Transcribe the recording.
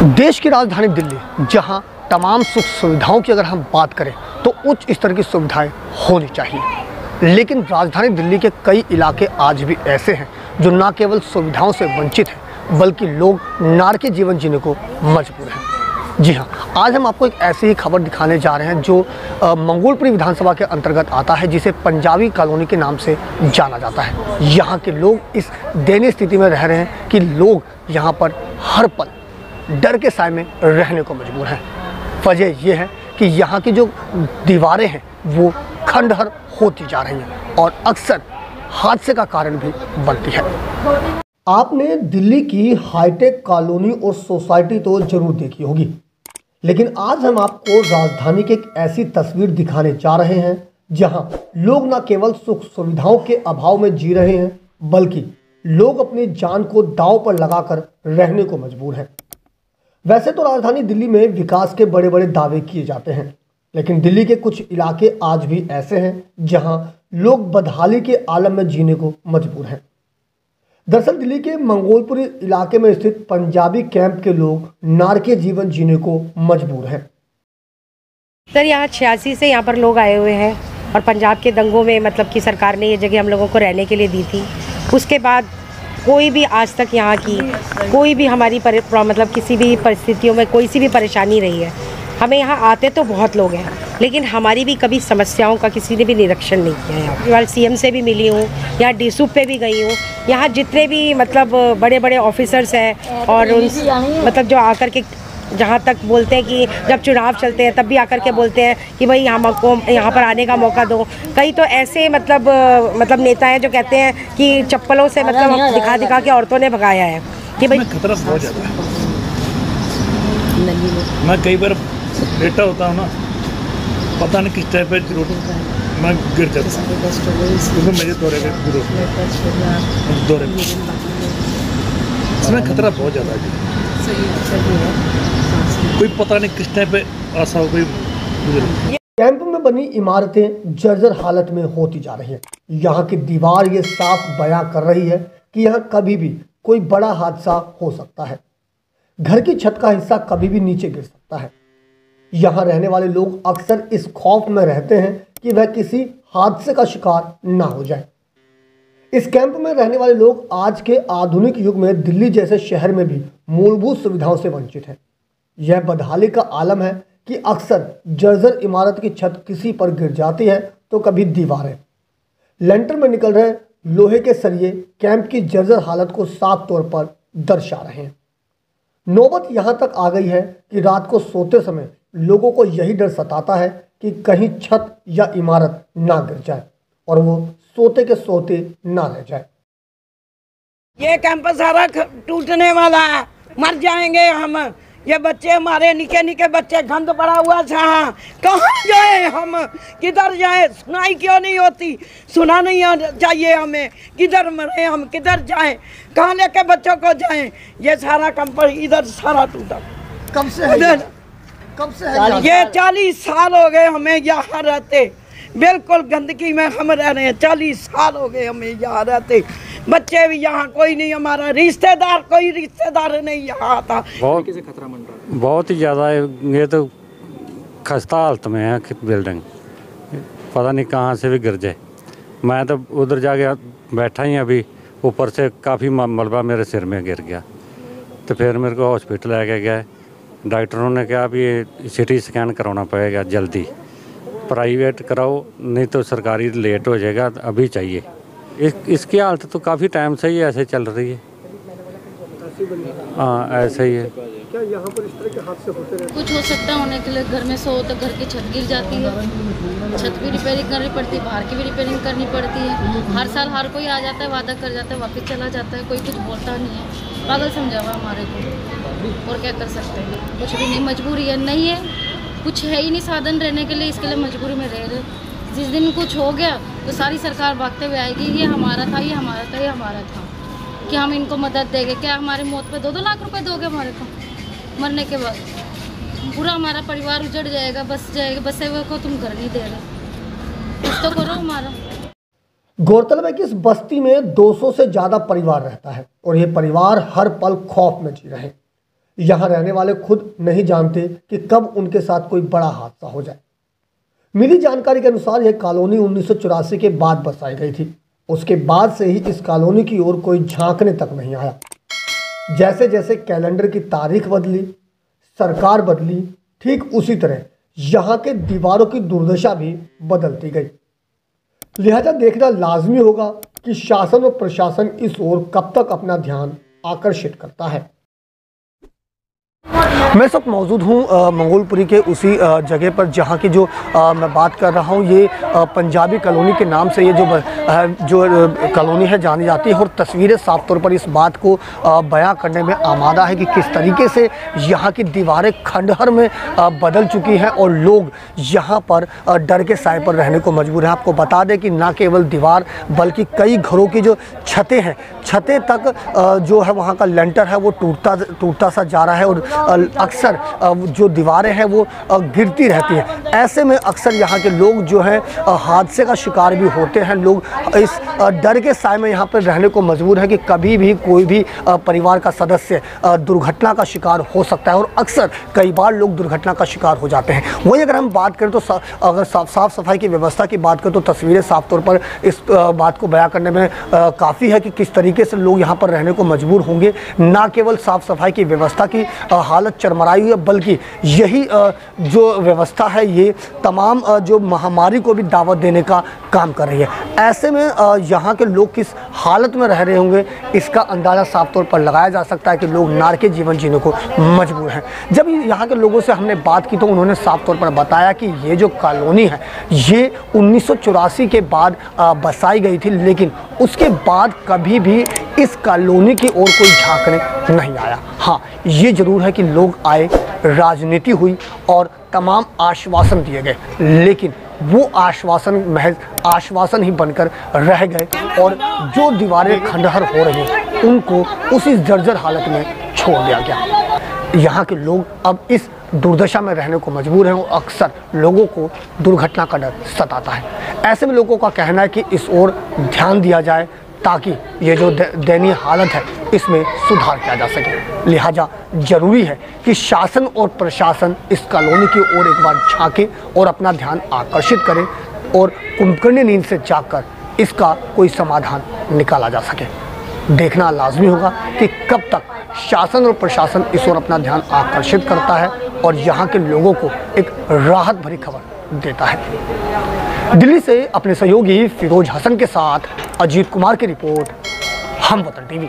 देश की राजधानी दिल्ली, जहाँ तमाम सुख सुविधाओं की अगर हम बात करें तो उच्च स्तर की सुविधाएँ होनी चाहिए। लेकिन राजधानी दिल्ली के कई इलाके आज भी ऐसे हैं, जो न केवल सुविधाओं से वंचित हैं, बल्कि लोग नार के जीवन जीने को मजबूर हैं। जी हाँ आज हम आपको एक ऐसी ही खबर दिखाने जा रहे हैं, जो मंगोलपुरी विधानसभा के अंतर्गत आता है, जिसे पंजाबी कॉलोनी के नाम से जाना जाता है। यहाँ के लोग इस दयनीय स्थिति में रह रहे हैं कि लोग यहाँ पर हर पल डर के साय में रहने को मजबूर हैं। वजह यह है कि यहाँ की जो दीवारें हैं, वो खंडहर होती जा रही हैं और अक्सर हादसे का कारण भी बनती है। आपने दिल्ली की हाईटेक कॉलोनी और सोसाइटी तो ज़रूर देखी होगी, लेकिन आज हम आपको राजधानी की एक ऐसी तस्वीर दिखाने जा रहे हैं, जहाँ लोग न केवल सुख सुविधाओं के अभाव में जी रहे हैं, बल्कि लोग अपनी जान को दाव पर लगाकर रहने को मजबूर हैं। वैसे तो राजधानी दिल्ली में विकास के बड़े बड़े दावे किए जाते हैं, लेकिन दिल्ली के कुछ इलाके आज भी ऐसे हैं जहाँ लोग बदहाली के आलम में जीने को मजबूर हैं। दरअसल दिल्ली के मंगोलपुरी इलाके में स्थित पंजाबी कैंप के लोग नार के जीवन जीने को मजबूर हैं। सर, यहाँ छियासी से यहाँ पर लोग आए हुए हैं और पंजाब के दंगों में मतलब कि सरकार ने ये जगह हम लोगों को रहने के लिए दी थी। उसके बाद कोई भी आज तक यहाँ की, कोई भी हमारी मतलब किसी भी परिस्थितियों में कोई सी भी परेशानी रही है। हमें यहाँ आते तो बहुत लोग हैं, लेकिन हमारी भी कभी समस्याओं का किसी ने भी निरीक्षण नहीं किया है यहाँ सी एम से भी मिली हूँ, यहाँ डी पे भी गई हूँ, यहाँ जितने भी मतलब बड़े बड़े ऑफिसर्स हैं और उन मतलब जो आकर के जहाँ तक बोलते हैं कि जब चुनाव चलते हैं तब भी आकर के बोलते हैं कि भाई यहाँ को यहाँ पर आने का मौका दो। कई तो ऐसे मतलब मतलब नेता हैं जो कहते हैं कि चप्पलों से मतलब दिखा दिखा के औरतों ने भगाया है कि भाई खतरा बहुत ज़्यादा है। मैं कई बार बेटा होता हूँ ना पता नहीं किस टाइप पे मैं गिर जाता हूँ। क्योंकि मेरे दौरे के दौरे में इसमें खतरा बहुत ज़्यादा है। कोई पता नहीं किस टाइप ऐसा हो कोई कैंप में बनी इमारतें जर्जर हालत में होती जा रही हैं। यहाँ की दीवार ये साफ़ बयां कर रही है कि यहाँ कभी भी कोई बड़ा हादसा हो सकता है। घर की छत का हिस्सा कभी भी नीचे गिर सकता है। यहाँ रहने वाले लोग अक्सर इस खौफ में रहते हैं कि वह किसी हादसे का शिकार ना हो जाए। इस कैंप में रहने वाले लोग आज के आधुनिक युग में दिल्ली जैसे शहर में भी मूलभूत सुविधाओं से वंचित हैं। यह बदहाली का आलम है कि अक्सर जर्जर इमारत की छत किसी पर गिर जाती है तो कभी दीवारें। लेंटर में निकल रहे लोहे के सरिये कैंप की जर्जर हालत को साफ़ तौर पर दर्शा रहे हैं। नौबत यहाँ तक आ गई है कि रात को सोते समय लोगों को यही डर सताता है कि कहीं छत या इमारत ना गिर जाए और वो सोते के सोते ना रह जाए। ये कैंपस सारा टूटने वाला है। मर जाएँगे हम। ये बच्चे हमारे निके निके बच्चे गंद पड़ा हुआ था कहाँ जाए हम? किधर जाए? सुनाई क्यों नहीं होती? सुना नहीं चाहिए हमें। किधर मरे हम? किधर जाए? कहाँ लेके बच्चों को जाए? ये सारा कंपन इधर सारा टूटा। कब से है इधर। कब से ये चालीस साल हो गए हमें यहाँ रहते। बिल्कुल गंदगी में हम रह रहे हैं। चालीस साल हो गए हमें यहाँ रहते। बच्चे भी यहाँ कोई नहीं हमारा रिश्तेदार कोई रिश्तेदार नहीं यहाँ आता बहुत खतरा बहुत ही ज़्यादा ये तो खस्ता हालत में है बिल्डिंग पता नहीं कहाँ से भी गिर जाए। मैं तो उधर जाके बैठा ही अभी। ऊपर से काफ़ी मलबा मेरे सिर में गिर गया। तो फिर मेरे को हॉस्पिटल लेके गए डॉक्टरों ने कहा भी ये सिटी स्कैन कराना पड़ेगा जल्दी। प्राइवेट कराओ नहीं तो सरकारी लेट हो जाएगा। अभी चाहिए। इस इसकी हालत तो काफ़ी टाइम से ही ऐसे चल रही है। हाँ ऐसे ही है। क्या यहाँ पर इस तरह के हादसे होते रहते कुछ हो सकता है होने के लिए घर में सो तो घर की छत गिर जाती है। छत भी रिपेयरिंग करनी पड़ती है बाहर की भी रिपेयरिंग करनी पड़ती है। हर साल हर कोई आ जाता है वादा कर जाता है वापस चला जाता है कोई कुछ बोलता नहीं है। पागल समझा हुआ हमारे को। और क्या कर सकते हैं? कुछ भी नहीं मजबूरी है। नहीं है कुछ है ही नहीं साधन रहने के लिए इसके लिए मजबूरी में रह रहे जिस दिन कुछ हो गया तो सारी सरकार भागते हुए आएगी, ये हमारा था, ये हमारा था, ये हमारा था। कि हम इनको मदद देंगे, क्या हमारे मौत पे दो दो लाख रुपए दोगे हमारे को? मरने के बाद। पूरा हमारा परिवार उजड़ जाएगा, बस जाएगा, बसे हुए को तुम घर नहीं दे रहे। कुछ तो करो हमारा। गौरतलब है कि इस बस्ती में 200 से ज़्यादा परिवार रहता है, और ये परिवार हर पल खौफ में जी रहे। यहाँ रहने वाले खुद नहीं जानते कि कब उनके साथ कोई बड़ा हादसा हो जाए। मिली जानकारी के अनुसार यह कॉलोनी उन्नीस सौ चौरासी के बाद बसाई गई थी। उसके बाद से ही इस कॉलोनी की ओर कोई झांकने तक नहीं आया। जैसे जैसे कैलेंडर की तारीख बदली, सरकार बदली, ठीक उसी तरह यहाँ के दीवारों की दुर्दशा भी बदलती गई। लिहाजा देखना लाजमी होगा कि शासन और प्रशासन इस ओर कब तक अपना ध्यान आकर्षित करता है। मैं सब मौजूद हूँ मंगोलपुरी के उसी जगह पर जहाँ की जो अ, मैं बात कर रहा हूँ ये अ, पंजाबी कॉलोनी के नाम से ये जो अ, जो कॉलोनी है जानी जाती है और तस्वीरें साफ़ तौर पर इस बात को बयां करने में आमादा है कि किस तरीके से यहाँ की दीवारें खंडहर में बदल चुकी हैं और लोग यहाँ पर डर के साए पर रहने को मजबूर हैं। आपको बता दें कि ना केवल दीवार बल्कि कई घरों की जो छतें हैं छतें तक जो है वहाँ का लेंटर है वो टूटता टूटता सा जा रहा है और अक्सर जो दीवारें हैं, वो गिरती रहती हैं। ऐसे में अक्सर यहाँ के लोग जो हैं हादसे का शिकार भी होते हैं। लोग इस डर के साए में यहाँ पर रहने को मजबूर है कि कभी भी कोई भी परिवार का सदस्य दुर्घटना का शिकार हो सकता है और अक्सर कई बार लोग दुर्घटना का शिकार हो जाते हैं। वहीं अगर हम बात करें तो अगर साफ़ साफ़ सफ़ाई की व्यवस्था की बात करें तो तस्वीरें साफ़ तौर पर इस बात को बयां करने में काफ़ी है कि किस तरीके से लोग यहाँ पर रहने को मजबूर होंगे। ना केवल साफ़ सफ़ाई की व्यवस्था की हालत चरमराई हुई है, बल्कि यही जो व्यवस्था है, ये तमाम जो महामारी को भी दावत देने का काम कर रही है। ऐसे में यहाँ के लोग किस हालत में रह रहे होंगे, इसका अंदाज़ा साफ़ तौर पर लगाया जा सकता है कि लोग नार के जीवन जीने को मजबूर हैं। जब यहाँ के लोगों से हमने बात की तो उन्होंने साफ़ तौर पर बताया कि ये जो कॉलोनी है, ये उन्नीस सौ चौरासी के बाद बसाई गई थी, लेकिन उसके बाद कभी भी इस कॉलोनी की ओर कोई झांकने नहीं आया। हाँ ये ज़रूर है कि लोग आए, राजनीति हुई और तमाम आश्वासन दिए गए। लेकिन वो आश्वासन महज आश्वासन ही बनकर रह गए और जो दीवारें खंडहर हो रही हैं, उनको उसी जर्जर हालत में छोड़ दिया गया। यहाँ के लोग अब इस दुर्दशा में रहने को मजबूर हैं और अक्सर लोगों को दुर्घटना का डर सताता है। ऐसे में लोगों का कहना है कि इस ओर ध्यान दिया जाए ताकि ये जो दयनीय हालत है, इसमें सुधार किया जा सके। लिहाजा ज़रूरी है कि शासन और प्रशासन इस कॉलोनी की ओर एक बार झांके और अपना ध्यान आकर्षित करें और कुंभकर्णी नींद से जागकर इसका कोई समाधान निकाला जा सके। देखना लाजमी होगा कि कब तक शासन और प्रशासन इस ओर अपना ध्यान आकर्षित करता है और यहाँ के लोगों को एक राहत भरी खबर देता है। दिल्ली से अपने सहयोगी फिरोज हसन के साथ अजीत कुमार की रिपोर्ट, हम वतन टीवी।